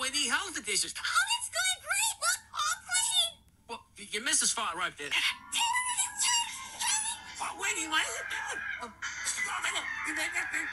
Hey, Whitney, how's the dishes? Oh, it's going great. Look, all clean. Well, your missed the spot right there. Oh, why is it bad? Oh, stop it. You make that thing.